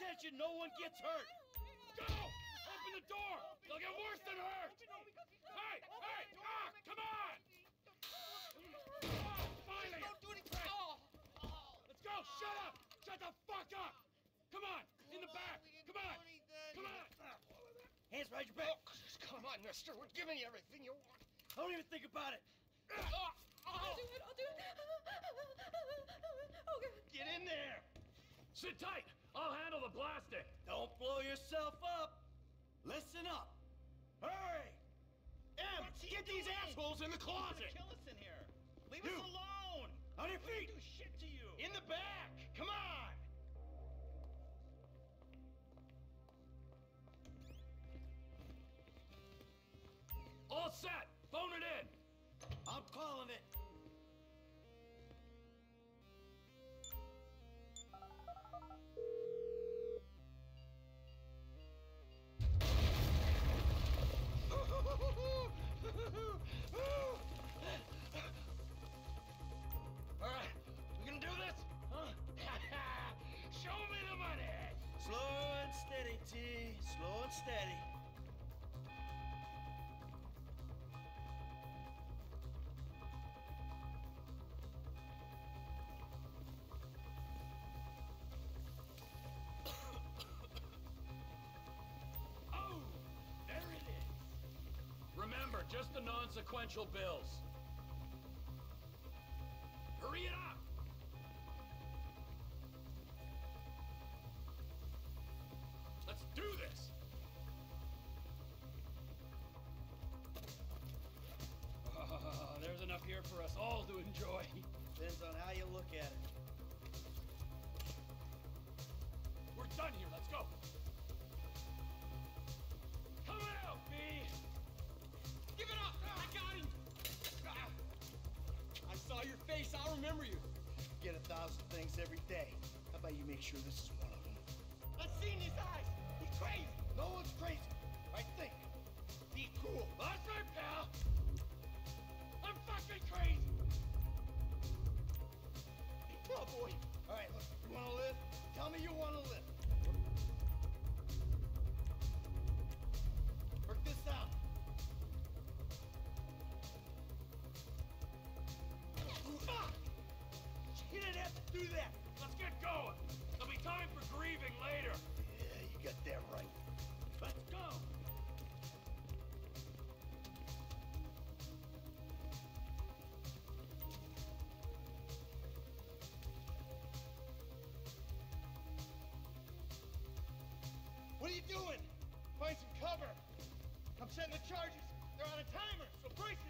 attention, no one gets hurt. Go! Open the door! They'll get worse than hurt! Hey! Hey! Ah! Come on! Oh, finally! Don't do anything. Oh. Let's go! Shut up! Shut the fuck up! Come on! In the back! Come on! Come on! Hands behind your back! Come on, mister. We're giving you everything you want. Don't even think about it! Oh, I'll do it. I'll do it. Oh god. Get in there! Sit tight! I'll handle the blasting! Don't blow yourself up! Listen up! Hurry! Em, What's he get these assholes in the He's closet! kill us in here. Leave You. us alone. On your feet! didn't do shit to you. In the back! Come on! Just the non-sequential bills. Hurry it up! Things every day. How about you make sure this is one of them? I've seen his eyes. He's crazy. No one's crazy. What are you doing? Find some cover. I'm setting the charges. They're on a timer, so brace yourselves.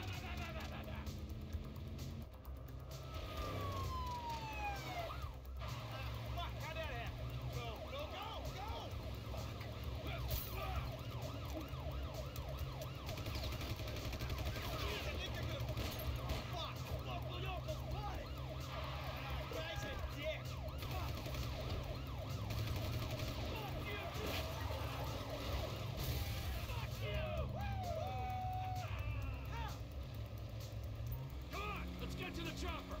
chopper!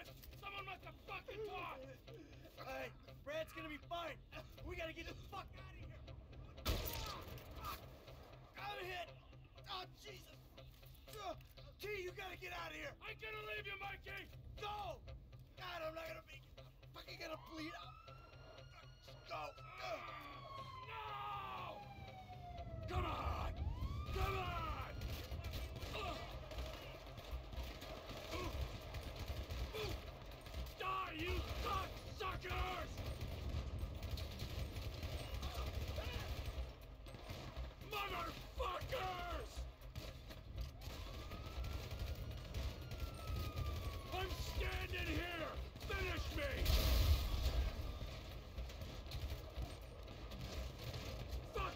Gonna be fine. We gotta get the fuck out of here. I'm hit. Oh, Jesus. T, you gotta get out of here. I'm gonna leave you, Mikey! Go! God, I'm not gonna make it. I'm fucking gonna bleed out. Go. Uh. No! Come on! Come on! Ugh. Ooh. Ooh. Die, you cocksuckers! Motherfuckers! I'm standing here! Finish me! Fuck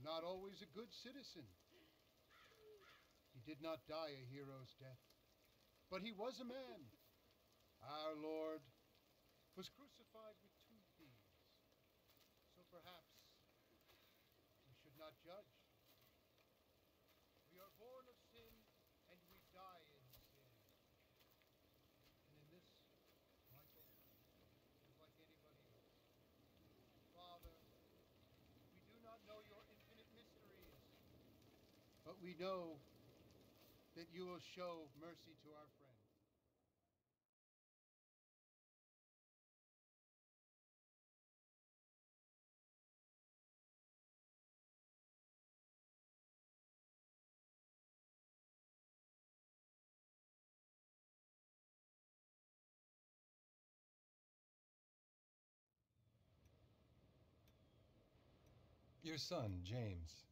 Not always a good citizen. He did not die a hero's death, but he was a man. Our Lord was crucified with two thieves. So perhaps we should not judge. We are born of sin and we die in sin. And in this, Michael, is like anybody else. Father, we do not know your infinite mysteries, but we know that you will show mercy to our friend. Your son, James.